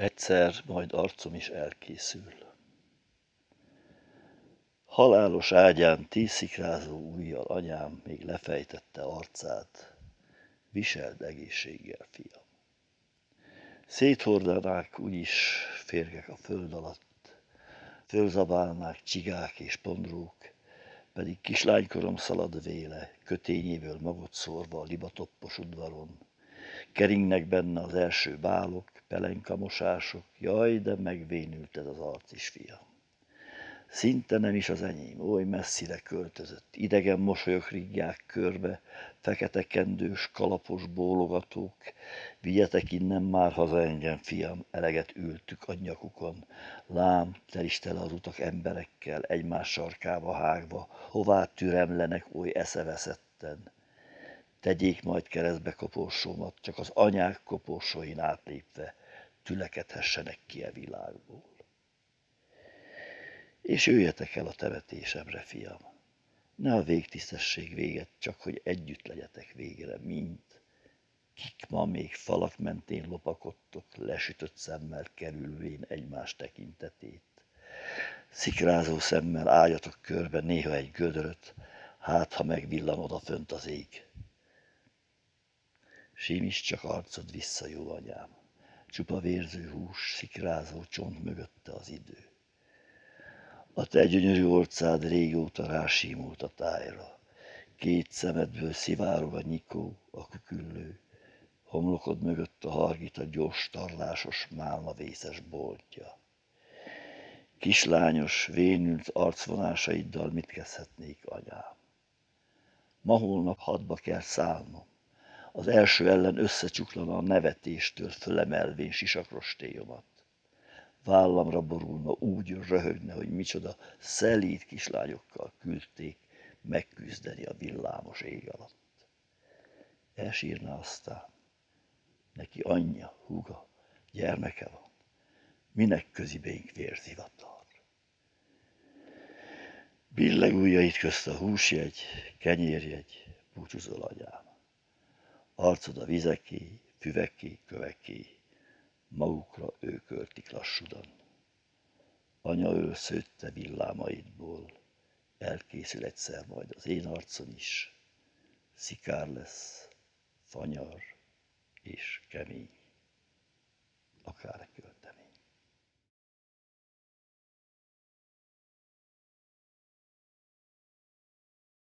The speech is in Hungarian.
Egyszer majd arcom is elkészül. Halálos ágyán tíz szikrázó ujjal anyám még lefejtette arcát. Viseld egészséggel, fiam. Széthordanák úgyis férgek a föld alatt, fölzabálnák csigák és pondrók, pedig kislánykorom szalad véle, kötényéből magot szórva a libatoppos udvaron. Keringnek benne az első bálok, pelenkamosások, jaj, de megvénült ez az arc is, fiam. Szinte nem is az enyém, oly messzire költözött. Idegen mosolyok rigják körbe, fekete kendős, kalapos bólogatók. Vigyetek innen már haza engem, fiam, eleget ültük a nyakukon. Lám, tel is tele az utak emberekkel, egymás sarkába hágva, hová türemlenek oly eszeveszetten. Tegyék majd keresztbe koporsómat, csak az anyák koporsóin átlépve tülekedhessenek ki a e világból és jöjjetek el a temetésemre, fiam. Ne a végtisztesség véget, csak hogy együtt legyetek végre, mint kik ma még falak mentén lopakodtok, lesütött szemmel kerülvén egymás tekintetét. Szikrázó szemmel álljatok körbe néha egy gödröt, hát ha megvillan oda fönt az ég. Simis csak arcod vissza, jó anyám, csupa vérző hús, szikrázó csont mögötte az idő. A te gyönyörű orcád régóta rásímult a tájra. Két szemedből szivárog a nyikó, a küküllő. Homlokod mögött a hargít a gyors, tarlásos, vészes boltja. Kislányos, vénült arcvonásaiddal mit kezdhetnék, anyám? Ma holnap hadba kell szállnom. Az első ellen összecsuklana a nevetéstől fölemelvén sisakrostélyomat vállamra borulna, úgy röhögne, hogy micsoda szelíd kislányokkal küldték megküzdeni a villámos ég alatt. Elsírna aztán, neki anyja, húga, gyermeke van, minek közibénk vérzivatar. Billeg ujjait közt a húsjegy, kenyérjegy, búcsúzol anyám. Arcod a vizeké, füveké, köveké, magukra őköltik lassudan. Anya őszőtte villámaidból, elkészül egyszer majd az én arcon is, szikár lesz, fanyar és kemény, akár.